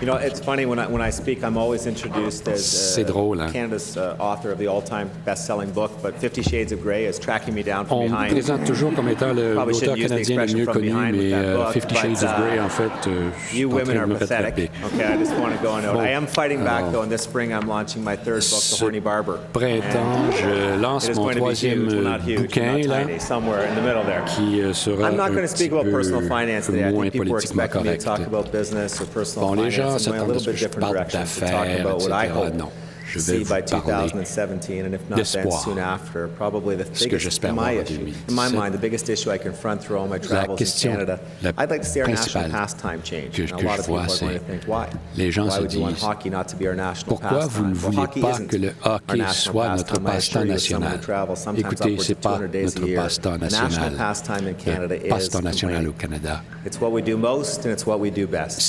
You know, it's funny when I when I speak, I'm always introduced as C'est drôle, hein? Canada's uh, author of the all-time best-selling book, but Fifty Shades of Grey is tracking me down from On behind. présente toujours comme étant l'auteur shouldn't use the canadien le mieux connu, mais book, Fifty Shades of uh, Grey, en fait, euh, je You en women are pathetic. Okay, I just want to go on out. Bon. I am fighting back Alors, though. In this spring, I'm launching my third book, The Horny Barber. printemps, je And lance mon going to be troisième huge. Euh, huge, là, somewhere in the middle there. qui euh, sera I'm not un going to speak about personal peu, finance peu today. I moins think people are politiquement expecting me to correct. talk about business or personal Bon, les gens finance. I'm going a s'attendent à little ce que bit je different parle direction to talk d'affaires, about what I etc. hope Non, je vais see by 2017, and if not then soon after. Probably the biggest, in my issue, in my mind, the biggest issue I confront through all my travels in Canada. I'd like to see our national pastime change. que- And a lot of people vois, are going to think, why? les gens why se would you want hockey not to be our national Pourquoi vous ne pastime? Well, voulez hockey pas que le our hockey national soit notre pastime. Passe-temps national? who travels sometimes Écoutez, upwards c'est of pas 200 days a notre year. passe-temps national national. pastime in Canada Le is passe-temps national au. Canada, It's what we do most and it's what we do best.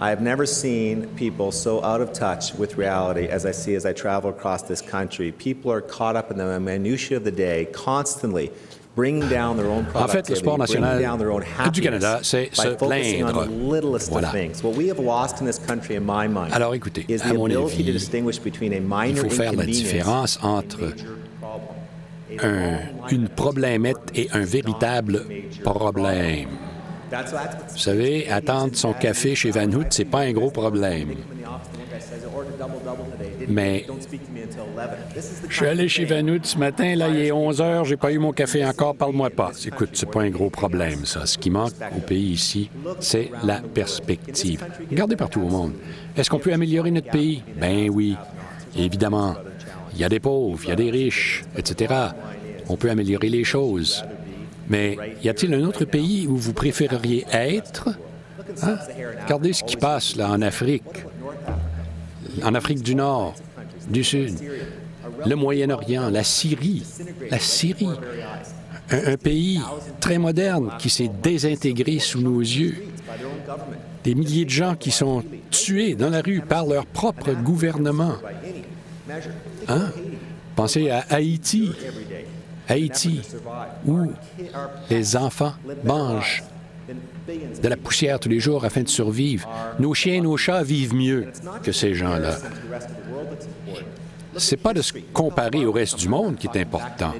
I have never seen people so out of touch with reality as I see as I travel across this country. People are caught up in the minutiae of the day, constantly bringing down their own En fait, le sport bringing national down their own du Canada, c'est se focusing on plaindre. Voilà. of things. What we have lost in this country, in my mind, Alors, écoutez, is à the mon ability avis, to distinguish between a il minor faut faire la différence and a entre un- une problémette et un véritable problème. Vous savez, attendre son café chez Van Hout, c'est pas un gros problème. Mais je suis allé chez Van Hout ce matin, là, il est 11 heures, j'ai pas eu mon café encore, parle-moi pas. Écoute, c'est pas un gros problème, ça. Ce qui manque au pays ici, c'est la perspective. Regardez partout au monde. Est-ce qu'on peut améliorer notre pays? Ben oui, évidemment. Il y a des pauvres, il y a des riches, etc. On peut améliorer les choses. Mais y a-t-il un autre pays où vous préféreriez être? Hein? Regardez ce qui passe là en Afrique, en Afrique du Nord, du Sud, le Moyen-Orient, la Syrie, la Syrie, un, pays très moderne qui s'est désintégré sous nos yeux. Des milliers de gens qui sont tués dans la rue par leur propre gouvernement. Hein? Pensez à Haïti. Haïti, où les enfants mangent de la poussière tous les jours afin de survivre. Nos chiens nos chats vivent mieux que ces gens-là. C'est pas de se comparer au reste du monde qui est important.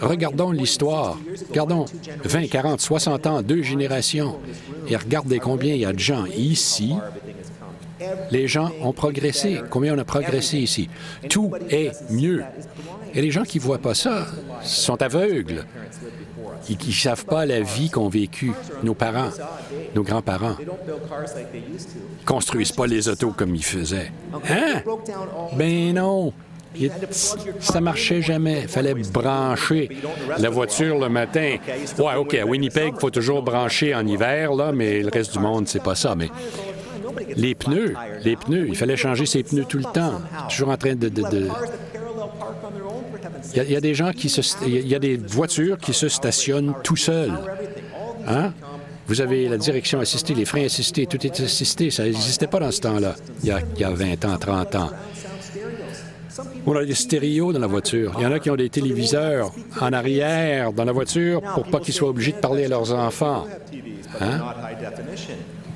Regardons l'histoire. Regardons 20, 40, 60 ans, deux générations. Et regardez combien il y a de gens ici. Les gens ont progressé. Combien on a progressé ici? Tout est mieux. Et les gens qui ne voient pas ça sont aveugles. Ils ne savent pas la vie qu'ont vécue nos parents, nos grands-parents. Ils construisent pas les autos comme ils faisaient. Hein? Ben non. Il- Ça marchait jamais. Il fallait brancher la voiture le matin. Ouais, OK, à Winnipeg, il faut toujours brancher en hiver, là, mais le reste du monde, c'est pas ça. Mais les pneus, les pneus, il fallait changer ses pneus tout le temps. Toujours en train de- Il y, a, des gens qui se... Il y a des voitures qui se stationnent tout seuls. Hein? Vous avez la direction assistée, les freins assistés, tout est assisté. Ça n'existait pas dans ce temps-là, il y a 20 ans, 30 ans. On a des stéréos dans la voiture. Il y en a qui ont des téléviseurs en arrière dans la voiture pour pas qu'ils soient obligés de parler à leurs enfants. Hein?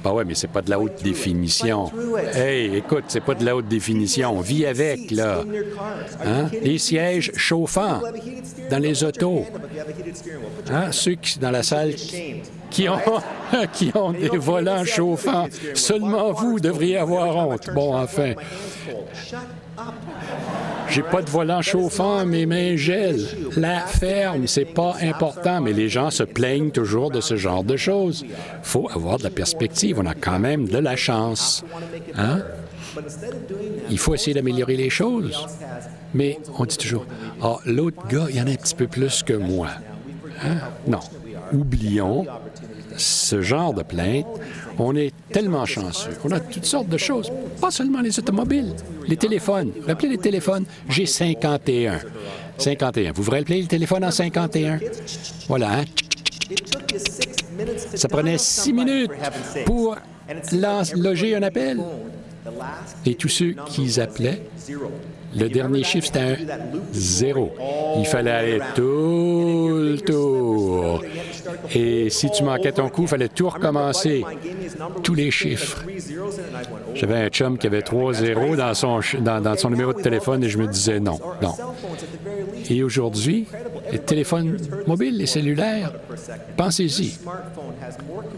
Bah ouais, mais c'est pas de la haute définition. Hey, écoute, c'est pas de la haute définition. On vit avec, là. Hein? Les sièges chauffants dans les autos. Hein? Ceux qui, dans la salle qui, ont, qui ont des volants chauffants. Seulement vous devriez avoir honte. Bon, enfin. J'ai pas de volant chauffant, mes mains gèlent. La ferme, c'est pas important, mais les gens se plaignent toujours de ce genre de choses. faut avoir de la perspective. On a quand même de la chance. Hein? Il faut essayer d'améliorer les choses. Mais on dit toujours, ah, l'autre gars, il y en a un petit peu plus que moi. Hein? Non. Oublions ce genre de plainte. On est tellement chanceux. On a toutes sortes de choses. Pas seulement les automobiles, les téléphones. Rappelez les téléphones? J'ai 51. 51. Vous vous rappelez le téléphone en 51? Voilà, hein? Ça prenait six minutes pour loger un appel. Et tous ceux qui appelaient, le dernier chiffre, c'était un zéro. Il fallait aller tout le tour. Et si tu manquais ton coup, il fallait tout recommencer, tous les chiffres. J'avais un chum qui avait trois zéros dans son, dans, dans son numéro de téléphone et je me disais non, non. Et aujourd'hui, les téléphones mobiles, les cellulaires, pensez-y.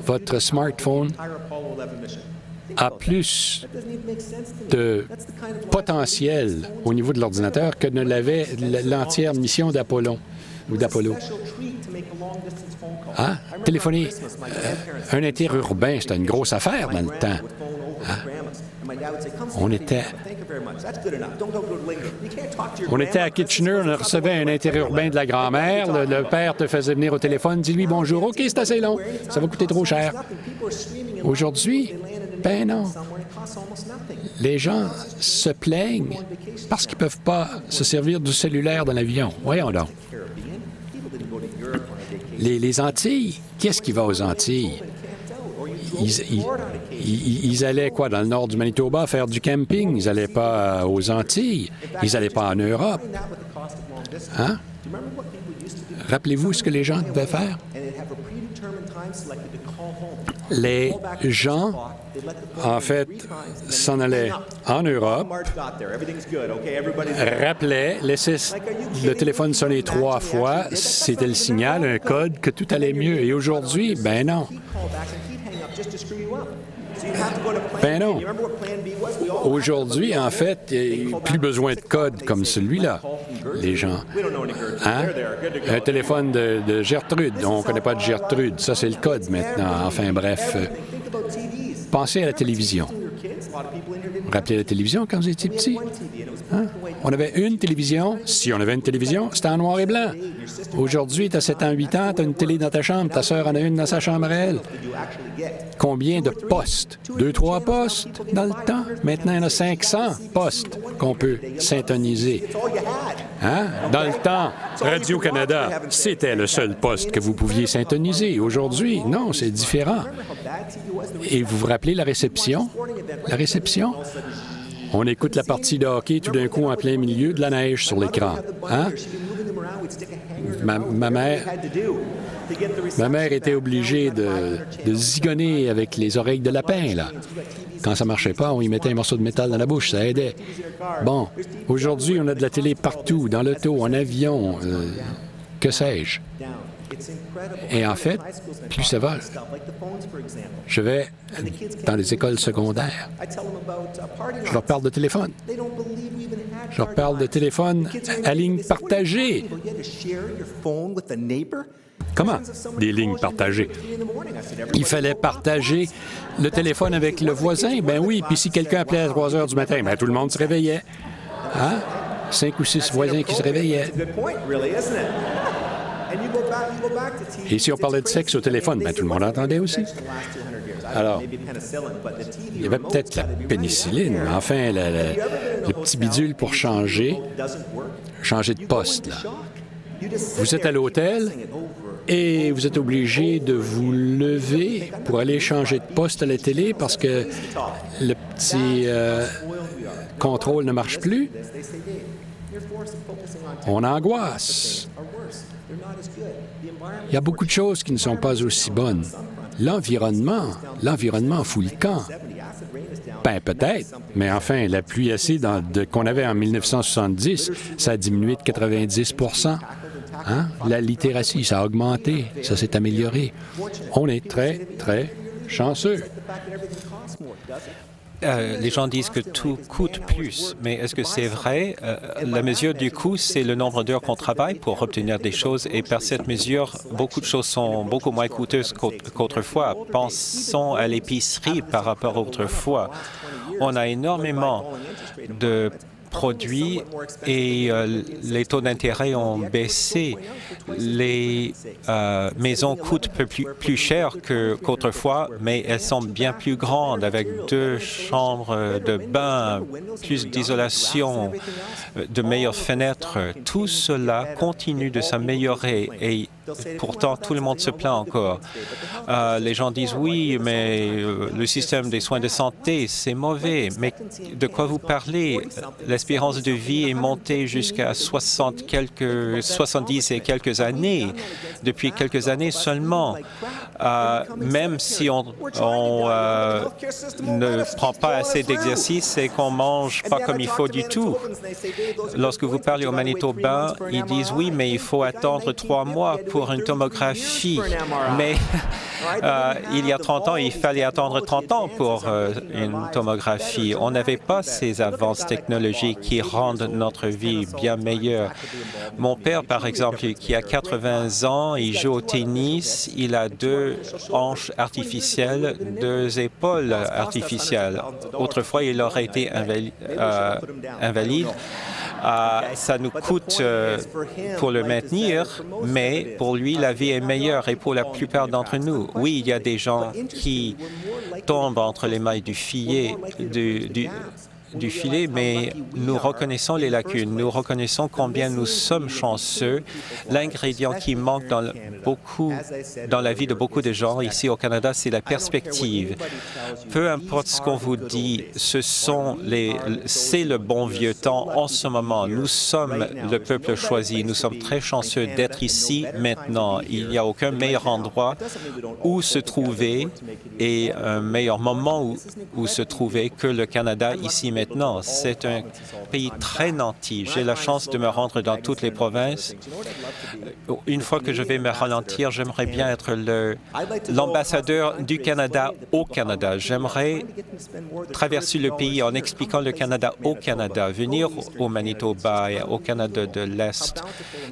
Votre smartphone a plus de potentiel au niveau de l'ordinateur que ne l'avait l'entière mission d'Apollon ou d'Apollo. Hein? Téléphoner euh, un interurbain, c'était une grosse affaire dans le temps. Hein? On était, on était à Kitchener, on recevait un interurbain de la grand-mère. Le, père te faisait venir au téléphone, dis-lui bonjour. OK, c'est assez long, ça va coûter trop cher. Aujourd'hui, ben non. Les gens se plaignent parce qu'ils ne peuvent pas se servir du cellulaire dans l'avion. Voyons donc. Les, les Antilles, qu'est-ce qui va aux Antilles? Ils, allaient quoi dans le nord du Manitoba faire du camping? Ils n'allaient pas aux Antilles. Ils n'allaient pas en Europe. Hein? Rappelez-vous ce que les gens devaient faire? Les gens, en fait, s'en allaient en Europe, rappelaient, laissaient le téléphone sonner trois fois, c'était le signal, un code, que tout allait mieux. Et aujourd'hui, ben non. Ben non. Aujourd'hui, en fait, il n'y a plus besoin de code comme celui-là, les gens. Hein? Un téléphone de, Gertrude, on ne connaît pas de Gertrude, ça c'est le code maintenant. Enfin bref, pensez à la télévision. Vous rappelez la télévision quand vous étiez petit? Hein? On avait une télévision. Si on avait une télévision, c'était en noir et blanc. Aujourd'hui, tu as 7 ans, 8 ans, tu as une télé dans ta chambre, ta sœur en a une dans sa chambre à elle. Combien de postes? Deux, trois postes dans le temps? Maintenant, il y en a 500 postes qu'on peut syntoniser. Hein? Dans le temps, Radio-Canada, c'était le seul poste que vous pouviez syntoniser. Aujourd'hui, non, c'est différent. Et vous vous rappelez la réception? La réception? On écoute la partie de hockey tout d'un coup en plein milieu de la neige sur l'écran. Hein? Ma, mère, ma mère était obligée de, zigonner avec les oreilles de lapin, là. Quand ça marchait pas, on y mettait un morceau de métal dans la bouche, ça aidait. Bon, aujourd'hui, on a de la télé partout, dans l'auto, en avion, euh, que sais-je. Et en fait, plus ça va, je vais dans les écoles secondaires. Je leur parle de téléphone. Je leur parle de téléphone à ligne partagée. Comment? Des lignes partagées. Il fallait partager le téléphone avec le voisin. Ben oui, puis si quelqu'un appelait à 3 heures du matin, ben tout le monde se réveillait. Hein? Cinq ou six voisins qui se réveillaient. Et si on parlait de sexe au téléphone, ben, tout le monde entendait aussi. Alors, il y avait peut-être la pénicilline, enfin, le petit bidule pour changer, changer de poste. Là. Vous êtes à l'hôtel et vous êtes obligé de vous lever pour aller changer de poste à la télé parce que le petit euh, contrôle ne marche plus. On angoisse. Il y a beaucoup de choses qui ne sont pas aussi bonnes. L'environnement, l'environnement fout le camp. Ben, peut-être, mais enfin, la pluie acide qu'on avait en 1970, ça a diminué de 90 hein? La littératie, ça a augmenté, ça s'est amélioré. On est très, très chanceux. Euh, les gens disent que tout coûte plus, mais est-ce que c'est vrai? Euh, la mesure du coût, c'est le nombre d'heures qu'on travaille pour obtenir des choses et par cette mesure, beaucoup de choses sont beaucoup moins coûteuses qu'autrefois. Pensons à l'épicerie par rapport à autrefois. On a énormément de produits et euh, les taux d'intérêt ont baissé. Les euh, maisons coûtent plus, plus cher qu'autrefois, mais elles sont bien plus grandes avec deux chambres de bain, plus d'isolation, de meilleures fenêtres. Tout cela continue de s'améliorer et Pourtant, tout le monde se plaint encore. Euh, les gens disent oui, mais euh, le système des soins de santé, c'est mauvais. Mais de quoi vous parlez? L'espérance de vie est montée jusqu'à 60 quelques, 70 et quelques années, depuis quelques années seulement. Euh, même si on, on euh, ne prend pas assez d'exercice et qu'on mange pas comme il faut du tout. Lorsque vous parlez au Manitoba, ils disent oui, mais il faut attendre trois mois pour une tomographie. Mais euh, il y a 30 ans, il fallait attendre 30 ans pour euh, une tomographie. On n'avait pas ces avances technologiques qui rendent notre vie bien meilleure. Mon père, par exemple, qui a 80 ans, il joue au tennis, il a deux hanches artificielles, deux épaules artificielles. Autrefois, il aurait été euh, invalide. Euh, ça nous coûte euh, pour le maintenir, mais pour lui, la vie est meilleure et pour la plupart d'entre nous. Oui, il y a des gens qui tombent entre les mailles du filet, du, du filet, mais nous reconnaissons les lacunes. Nous reconnaissons combien nous sommes chanceux. L'ingrédient qui manque dans, beaucoup, dans la vie de beaucoup de gens ici au Canada, c'est la perspective. Peu importe ce qu'on vous dit, c'est le bon vieux temps en ce moment. Nous sommes le peuple choisi. Nous sommes très chanceux d'être ici maintenant. Il n'y a aucun meilleur endroit où se trouver et un meilleur moment où, où se trouver que le Canada ici maintenant maintenant. C'est un pays très nanti. J'ai la chance de me rendre dans toutes les provinces. Une fois que je vais me ralentir, j'aimerais bien être l'ambassadeur du Canada au Canada. J'aimerais traverser le pays en expliquant le Canada au Canada, venir au Manitoba et au Canada de l'Est.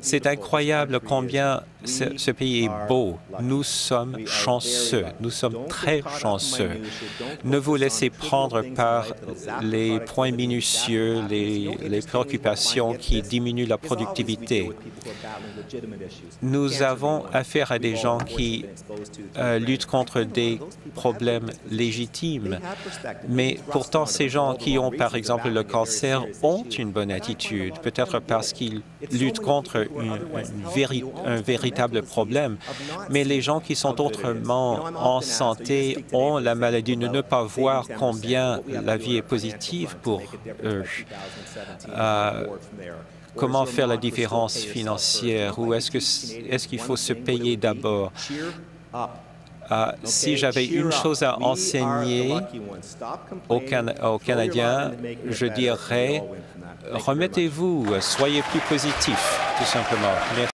C'est incroyable combien ce, ce pays est beau. Nous sommes chanceux. Nous sommes très chanceux. Ne vous laissez prendre par les points minutieux, les, les, préoccupations qui diminuent la productivité. Nous avons affaire à des gens qui euh, luttent contre des problèmes légitimes, mais pourtant ces gens qui ont par exemple le cancer ont une bonne attitude, peut-être parce qu'ils luttent contre une, une un véritable problème, mais les gens qui sont autrement en santé ont la maladie de ne pas voir combien la vie est positive pour eux. Euh, comment faire la différence financière? Ou est-ce qu'il faut se payer d'abord? Euh, si j'avais une chose à enseigner aux, aux Canadiens, je dirais remettez-vous, soyez plus positifs, tout simplement. Merci.